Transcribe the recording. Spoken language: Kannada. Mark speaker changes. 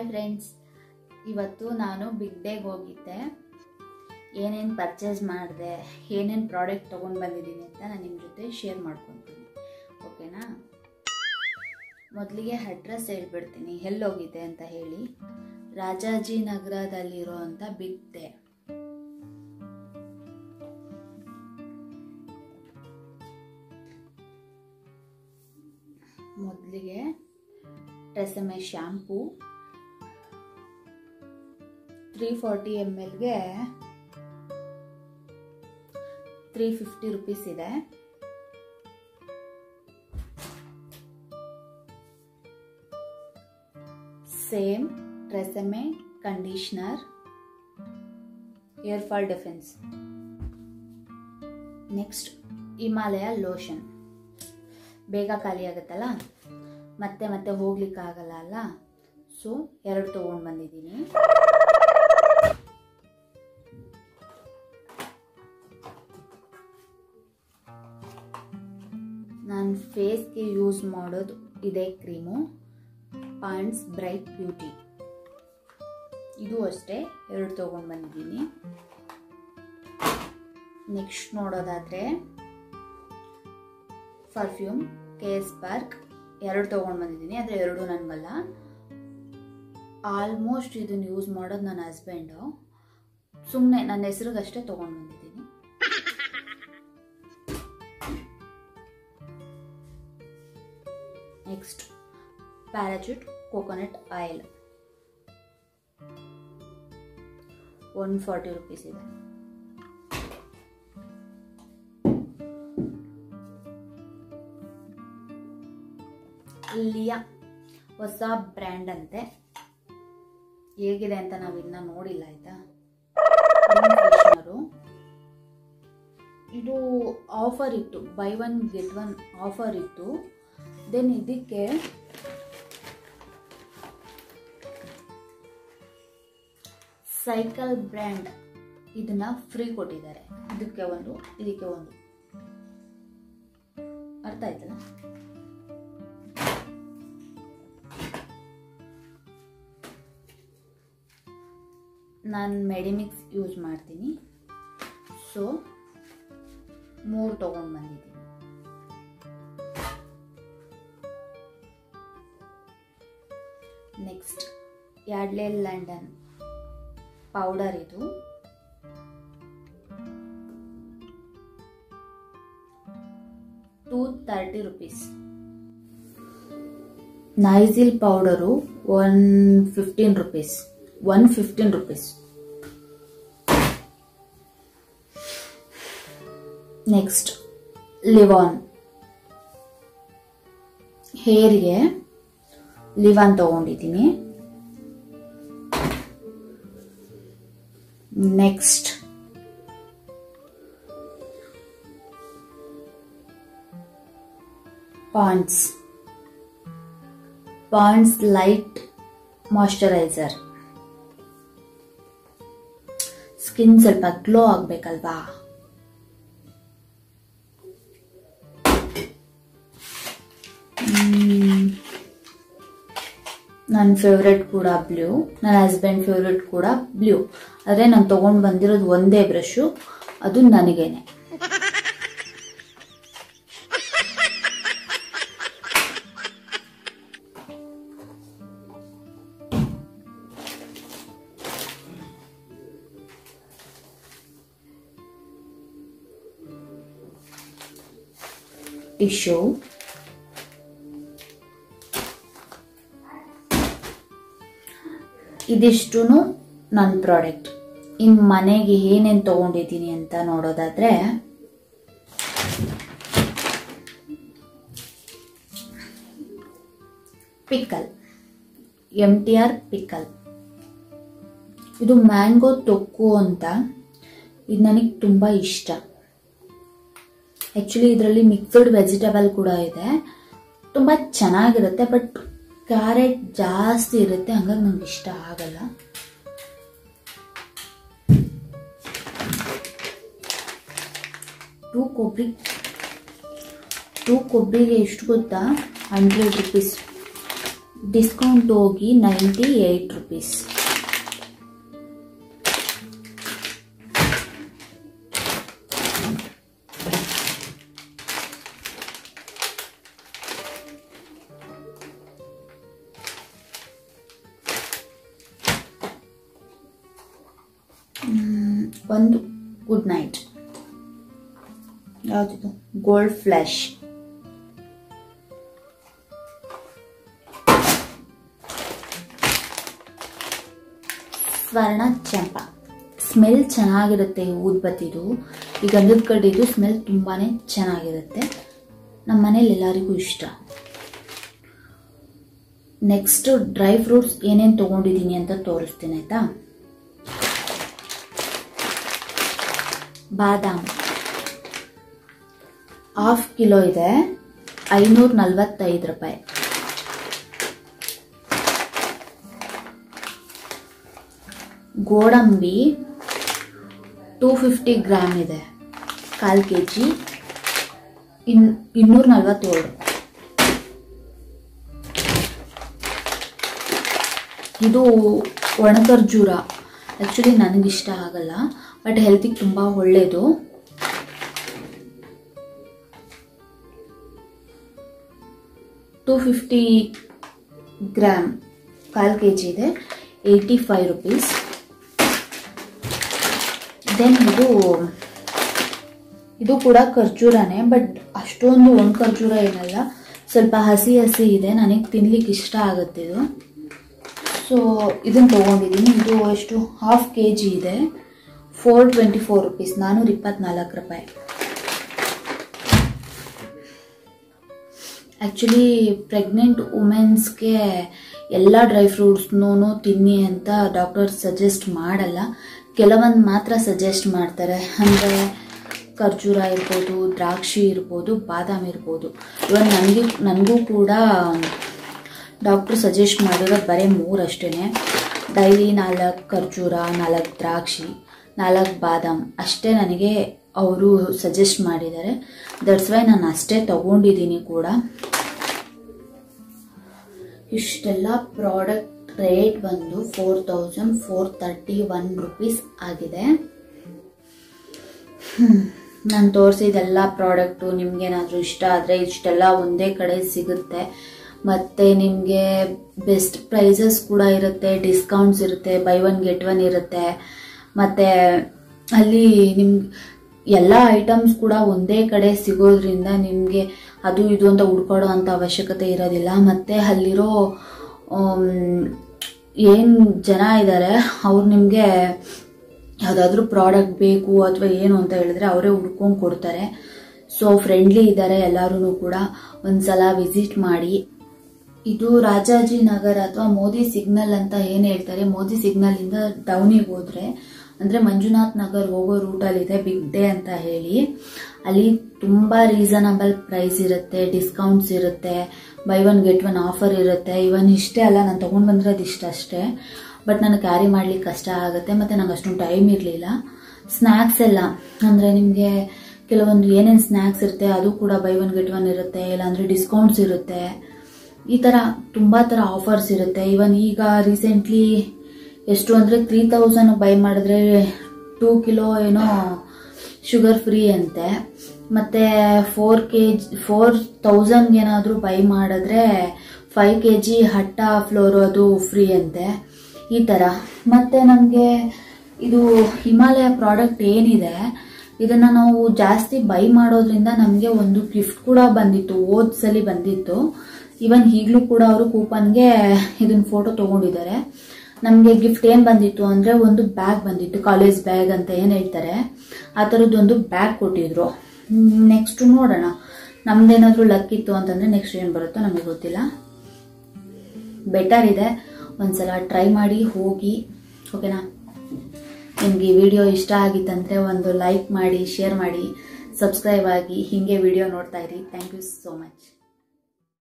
Speaker 1: ಹಾಯ್ ಫ್ರೆಂಡ್ಸ್ ಇವತ್ತು ನಾನು ಬಿಗ್ ಡೇಗೆ ಹೋಗಿದ್ದೆ. ಏನೇನು ಪರ್ಚೇಸ್ ಮಾಡಿದೆ, ಏನೇನು ಪ್ರಾಡಕ್ಟ್ ತೊಗೊಂಡು ಬಂದಿದ್ದೀನಿ ಅಂತ ನಾನು ನಿಮ್ಮ ಜೊತೆ ಶೇರ್ ಮಾಡ್ಕೊತೀನಿ. ಓಕೆನಾ ಮೊದಲಿಗೆ ಅಡ್ರೆಸ್ ಹೇಳ್ಬಿಡ್ತೀನಿ. ಎಲ್ಲಿ ಹೋಗಿದ್ದೆ ಅಂತ ಹೇಳಿ. ರಾಜಾಜಿನಗರದಲ್ಲಿರೋ ಅಂತ ಬಿಗ್ ಡೇ ಮೊದಲಿಗೆ TRESemme shampoo three forty M ಎಲ್ಗೆ three fifty rupees ಇದೆ. Same TRESemme conditioner hair fall defence next Himalaya lotion ಬೇಗ ಖಾಲಿ ಆಗುತ್ತಲ್ಲ? ಮತ್ತೆ ಮತ್ತೆ ಹೋಗ್ಲಿಕ್ಕಾಗಲ್ಲ ಅಲ್ಲ? ಸೊ ಎರಡು ತೊಗೊಂಡು ಬಂದಿದ್ದೀನಿ. ನಾನು ಫೇಸ್ಗೆ ಯೂಸ್ ಮಾಡೋದು ಇದೇ ಕ್ರೀಮು ಪಾಂಡ್ಸ್ ಬ್ರೈಟ್ ಬ್ಯೂಟಿ ಇದು ಅಷ್ಟೇ, ಎರಡು ತೊಗೊಂಡು ಬಂದಿದ್ದೀನಿ. ನೆಕ್ಸ್ಟ್ ನೋಡೋದಾದರೆ ಪರ್ಫ್ಯೂಮ್ ಕೇಸ್ ಪಾರ್ಕ್ ಎರಡು ತೊಗೊಂಡು ಬಂದಿದ್ದೀನಿ. ಆದರೆ ಎರಡು ನನಗಲ್ಲ. ಆಲ್ಮೋಸ್ಟ್ ಇದನ್ನು ಯೂಸ್ ಮಾಡೋದು ನನ್ನ ಹಸ್ಬೆಂಡು ಸುಮ್ಮನೆ ನನ್ನ ಹೆಸ್ರಿಗಷ್ಟೇ ತೊಗೊಂಡು ಬಂದಿದ್ದೀನಿ. Next Parachute coconut oil one forty rupees ಇದೆ ಲಿಯಾ ಹೊಸ ಬ್ರ್ಯಾಂಡ್ ಅಂತೆ. ಹೇಗಿದೆ ಅಂತ ನಾವು ಇನ್ನ ನೋಡಿಲ್ಲ, ಆಯ್ತಾ? ಇದು ಆಫರ್ ಇತ್ತು. Buy one get one offer ಇತ್ತು. ದೆನ್ ಇದಕ್ಕೆ ಸೈಕಲ್ ಬ್ರ್ಯಾಂಡ್ ಇದನ್ನ ಫ್ರೀ ಕೊಟ್ಟಿದ್ದಾರೆ. ಇದಕ್ಕೆ ಒಂದು ಇದಕ್ಕೆ ಒಂದು. ಅರ್ಥ ಆಯ್ತಲ್ಲ? ನಾನು ಮೆಡಿಮಿಕ್ಸ್ ಯೂಸ್ ಮಾಡ್ತೀನಿ. ಸೊ ಮೂರು ತೊಗೊಂಡು ಬಂದಿದ್ದೀನಿ. ನೆಕ್ಸ್ಟ್ ಯಾಡ್ಲೆ ಲಂಡನ್ ಪೌಡರ್ ಇದು. Two thirty rupees Nycil powder one fifteen rupees one fifteen rupees next Livon ಹೇರ್ಗೆ Livon ತಗೊಂಡಿದ್ದೀನಿ next Pond's Pond's light moisturiser skin ಸ್ವಲ್ಪ ಗ್ಲೋ ಆಗ್ಬೇಕಲ್ವಾ ನನ್ನ ಫೇವ್ರೆಟ್ ಕೂಡ ಬ್ಲೂ ನನ್ನ ಹಸ್ಬೆಂಡ್ ಫೇವ್ರೆಟ್ ಕೂಡ ಬ್ಲೂ ಆದರೆ ನಾನು ತೊಗೊಂಡು ಬಂದಿರೋದು ಒಂದೇ ಬ್ರಷು ಅದು ನನಗೇನೆ. ಟಿಶ್ಯೂ ಇದಿಷ್ಟು ನನ್ನ ಪ್ರಾಡಕ್ಟ್. ಇನ್ನು ಮನೆಗೆ ಏನೇನು ತೊಗೊಂಡಿದ್ದೀನಿ ಅಂತ ನೋಡೋದಾದ್ರೆ, pickle. M T R pickle. ಇದು ಮ್ಯಾಂಗೋ ತೊಕ್ಕು ಅಂತ. ಇದು ನನಗೆ ತುಂಬ ಇಷ್ಟ. ಆ್ಯಕ್ಚುಲಿ ಇದರಲ್ಲಿ ಮಿಕ್ಸ್ಡ್ ವೆಜಿಟೇಬಲ್ ಕೂಡ ಇದೆ. ತುಂಬ ಚೆನ್ನಾಗಿರುತ್ತೆ, ಬಟ್ ಕ್ಯಾರೆಟ್ ಜಾಸ್ತಿ ಇರುತ್ತೆ, ಹಂಗಾಗಿ ನಂಗೆ ಇಷ್ಟ ಆಗಲ್ಲ. ಟೂ ಕೊಬ್ಬರಿ ಟೂ ಕೊಬ್ಬರಿಗೆ ಎಷ್ಟು ಗೊತ್ತಾ? ಹಂಡ್ರೆಡ್ ರುಪೀಸ್ ಡಿಸ್ಕೌಂಟ್ ಹೋಗಿ ನೈಂಟಿ ಏಯ್ಟ್ ರುಪೀಸ್ ಒಂದು good night. ಯಾವ್ದಿದು gold flash Swarna Champa. Smell ಚೆನ್ನಾಗಿರುತ್ತೆ ಊದ್ಬತ್ತಿದು. ಈ ಗಂಧದ ಕಡ್ಡಿದು ಸ್ಮೆಲ್ ತುಂಬಾ ಚೆನ್ನಾಗಿರುತ್ತೆ. ನಮ್ಮ ಮನೇಲಿ ಎಲ್ಲರಿಗೂ ಇಷ್ಟ. ನೆಕ್ಸ್ಟ್ ಡ್ರೈ ಫ್ರೂಟ್ಸ್ ಏನೇನು ತಗೊಂಡಿದ್ದೀನಿ ಅಂತ ತೋರಿಸ್ತೀನಿ, ಆಯಿತಾ? ಬಾದಾಮ್. ಹಾಫ್ ಕಿಲೋ ಇದೆ, ಐನೂರ ನಲ್ವತ್ತೈದು ರೂಪಾಯಿ. ಗೋಡಂಬಿ ಟೂ ಫಿಫ್ಟಿ ಗ್ರಾಮ್ ಇದೆ, ಕಾಲು ಕೆ ಜಿ ಇನ್, ಇನ್ನೂರ ನಲ್ವತ್ತೇಳು. ಇದು ಒಣಕರ್ಜೂರ ಆ್ಯಕ್ಚುಲಿ ನನಗಿಷ್ಟ ಆಗಲ್ಲ. ಬಟ್ ಹೆಲ್ತಿಗೆ ತುಂಬ ಒಳ್ಳೆಯದು ಟೂ ಫಿಫ್ಟಿ ಗ್ರಾಮ್ ಕಾಲು ಕೆ ಜಿ ಇದೆ ಏಯ್ಟಿ ಫೈವ್ ರುಪೀಸ್ ದೆನ್ ಇದು ಇದು ಕೂಡ ಖರ್ಜೂರನೇ, ಬಟ್ ಅಷ್ಟೊಂದು ಒಂದು ಖರ್ಜೂರ ಏನಲ್ಲ, ಸ್ವಲ್ಪ ಹಸಿ ಹಸಿ ಇದೆ, ನನಗೆ ತಿನ್ಲಿಕ್ಕೆ ಇಷ್ಟ ಆಗುತ್ತೆ ಇದು. ಸೊ ಇದನ್ನು ತೊಗೊಂಡಿದ್ದೀನಿ. ಇದು ಎಷ್ಟು ಹಾಫ್ ಕೆ ಜಿ ಇದೆ. ಫೋರ್ ಟ್ವೆಂಟಿ ಫೋರ್ ರುಪೀಸ್ ನಾನ್ನೂರ ಇಪ್ಪತ್ನಾಲ್ಕು ರೂಪಾಯಿ. ಆ್ಯಕ್ಚುಲಿ ಪ್ರೆಗ್ನೆಂಟ್ ವುಮೆನ್ಸ್ಗೆ ಎಲ್ಲ ಡ್ರೈ ಫ್ರೂಟ್ಸ್ನೂ ತಿನ್ನಿ ಅಂತ ಡಾಕ್ಟರ್ ಸಜೆಸ್ಟ್ ಮಾಡಲ್ಲ. ಕೆಲವೊಂದು ಮಾತ್ರ ಸಜೆಸ್ಟ್ ಮಾಡ್ತಾರೆ. ಅಂದರೆ ಖರ್ಜೂರ ಇರ್ಬೋದು, ದ್ರಾಕ್ಷಿ ಇರ್ಬೋದು, ಬಾದಾಮಿ ಇರ್ಬೋದು. ಇವಾಗ ನನಗೆ, ನನಗೂ ಕೂಡ ಡಾಕ್ಟ್ರು ಸಜೆಸ್ಟ್ ಮಾಡಿರೋದು ಬರೀ ಮೂರಷ್ಟೇ ಡೈಲಿ ನಾಲ್ಕು ಖರ್ಜೂರ, ನಾಲ್ಕು ದ್ರಾಕ್ಷಿ. ನಾಲ್ಕು ಬಾದಾಮ್. ಅಷ್ಟೇ ನನಗೆ ಅವರು ಸಜೆಸ್ಟ್ ಮಾಡಿದ್ದಾರೆ. ದಟ್ಸ್ ವೈ ನಾನು ಅಷ್ಟೇ ತಗೊಂಡಿದ್ದೀನಿ ಕೂಡ. ಇಷ್ಟೆಲ್ಲ ಪ್ರಾಡಕ್ಟ್ ರೇಟ್ ಬಂದು four thousand four thirty one rupees ಆಗಿದೆ ನಾನು ತೋರಿಸಿದೆಲ್ಲ ಪ್ರಾಡಕ್ಟು ನಿಮ್ಗೇನಾದರೂ ಇಷ್ಟ ಆದರೆ ಇಷ್ಟೆಲ್ಲ ಒಂದೇ ಕಡೆ ಸಿಗುತ್ತೆ. ಮತ್ತು ನಿಮಗೆ ಬೆಸ್ಟ್ ಪ್ರೈಸಸ್ ಕೂಡ ಇರುತ್ತೆ ಡಿಸ್ಕೌಂಟ್ಸ್ ಇರುತ್ತೆ ಬೈ ಒನ್ ಗೆಟ್ ಒನ್ ಇರುತ್ತೆ. ಮತ್ತು ಅಲ್ಲಿ ನಿಮ್ ಎಲ್ಲ ಐಟಮ್ಸ್ ಕೂಡ ಒಂದೇ ಕಡೆ ಸಿಗೋದ್ರಿಂದ ನಿಮಗೆ ಅದು ಇದು ಅಂತ ಹುಡ್ಕೊಡೋ ಅಂತ ಅವಶ್ಯಕತೆ ಇರೋದಿಲ್ಲ. ಮತ್ತು ಅಲ್ಲಿರೋ ಏನು ಜನ ಇದ್ದಾರೆ ಅವ್ರು ನಿಮಗೆ ಯಾವುದಾದ್ರೂ ಪ್ರಾಡಕ್ಟ್ ಬೇಕು ಅಥವಾ ಏನು ಅಂತ ಹೇಳಿದ್ರೆ ಅವರೇ ಹುಡ್ಕೊಂಡು ಕೊಡ್ತಾರೆ. ಸೊ ಫ್ರೆಂಡ್ಲಿ ಇದ್ದಾರೆ ಎಲ್ಲರೂ ಕೂಡ. ಒಂದ್ಸಲ ವಿಸಿಟ್ ಮಾಡಿ. ಇದು ರಾಜಾಜಿನಗರ್ ಅಥವಾ ಮೋದಿ ಸಿಗ್ನಲ್ ಅಂತ ಏನು ಹೇಳ್ತಾರೆ? ಮೋದಿ ಸಿಗ್ನಲಿಂದ ಡೌನಿಗೆ ಹೋದ್ರೆ ಅಂದರೆ ಮಂಜುನಾಥ್ ನಗರ್ ಹೋಗೋ ರೂಟಲ್ಲಿದೆ ಬಿಗ್ ಡೇ ಅಂತ ಹೇಳಿ. ಅಲ್ಲಿ ತುಂಬ ರೀಸನಬಲ್ ಪ್ರೈಸ್ ಇರುತ್ತೆ ಡಿಸ್ಕೌಂಟ್ಸ್ ಇರುತ್ತೆ buy one get one offer ಇರುತ್ತೆ. ಇವನ್ ಇಷ್ಟೇ ಅಲ್ಲ, ನಾನು ತೊಗೊಂಡು ಬಂದಿರೋದು ಇಷ್ಟ ಅಷ್ಟೇ. ಬಟ್ ನನಗೆ ಕ್ಯಾರಿ ಮಾಡ್ಲಿಕ್ಕೆ ಕಷ್ಟ ಆಗುತ್ತೆ, ಮತ್ತು ನಂಗೆ ಅಷ್ಟೊಂದು ಟೈಮ್ ಇರಲಿಲ್ಲ. ಸ್ನ್ಯಾಕ್ಸ್ ಎಲ್ಲ, ಅಂದರೆ ನಿಮಗೆ ಕೆಲವೊಂದು ಏನೇನು ಸ್ನ್ಯಾಕ್ಸ್ ಇರುತ್ತೆ, ಅದು ಕೂಡ ಬೈ ಒನ್ ಗೆಟ್ ಒನ್ ಇರುತ್ತೆ, ಇಲ್ಲಾಂದರೆ ಡಿಸ್ಕೌಂಟ್ಸ್ ಇರುತ್ತೆ. ಈ ಥರ ತುಂಬ ಥರ ಆಫರ್ಸ್ ಇರುತ್ತೆ. ಇವನ್ ಈಗ ರೀಸೆಂಟ್ಲಿ ಎಷ್ಟು ಅಂದರೆ ತ್ರೀ ತೌಸಂಡ್ ಬೈ ಮಾಡಿದ್ರೆ ಟೂ ಕಿಲೋ ಏನೋ ಶುಗರ್ ಫ್ರೀ ಅಂತೆ. ಮತ್ತು four K G four thousand ಏನಾದರೂ ಬೈ ಮಾಡಿದ್ರೆ ಫೈವ್ ಕೆ ಜಿ ಹಟ್ಟ ಫ್ಲೋರು ಅದು ಫ್ರೀ ಅಂತೆ. ಈ ಥರ ಮತ್ತು ನಮಗೆ ಇದು ಹಿಮಾಲಯ ಪ್ರಾಡಕ್ಟ್ ಏನಿದೆ, ಇದನ್ನು ನಾವು ಜಾಸ್ತಿ ಬೈ ಮಾಡೋದ್ರಿಂದ ನಮಗೆ ಒಂದು ಗಿಫ್ಟ್ ಕೂಡ ಬಂದಿತ್ತು ಓದ್ ಸಲ ಬಂದಿತ್ತು. ಈವನ್ ಈಗಲೂ ಕೂಡ ಅವರು ಕೂಪನ್ಗೆ ಇದನ್ನ ಫೋಟೋ ತೊಗೊಂಡಿದ್ದಾರೆ. ನಮಗೆ ಗಿಫ್ಟ್ ಏನು ಬಂದಿತ್ತು ಅಂದರೆ ಒಂದು ಬ್ಯಾಗ್ ಬಂದಿತ್ತು ಕಾಲೇಜ್ ಬ್ಯಾಗ್ ಅಂತ ಏನು ಹೇಳ್ತಾರೆ? ಆ ಥರದ್ದೊಂದು ಬ್ಯಾಗ್ ಕೊಟ್ಟಿದ್ರು. ನೆಕ್ಸ್ಟ್ ನೋಡೋಣ. ನಮ್ದೇನಾದ್ರು ಲಕ್ ಇತ್ತು ಅಂತಂದರೆ ನೆಕ್ಸ್ಟ್ ಏನು ಬರುತ್ತೋ ನಮಗೆ ಗೊತ್ತಿಲ್ಲ. ಬೆಟರ್ ಇದೆ. ಒಂದ್ಸಲ ಟ್ರೈ ಮಾಡಿ, ಹೋಗಿ ಓಕೆನಾ ನಿಮಗೆ ಈ ವಿಡಿಯೋ ಇಷ್ಟ ಆಗಿತ್ತಂದರೆ ಒಂದು ಲೈಕ್ ಮಾಡಿ ಶೇರ್ ಮಾಡಿ ಸಬ್ಸ್ಕ್ರೈಬ್ ಆಗಿ, ಹೀಗೆ ವಿಡಿಯೋ ನೋಡ್ತಾ ಇರಿ. Thank you so much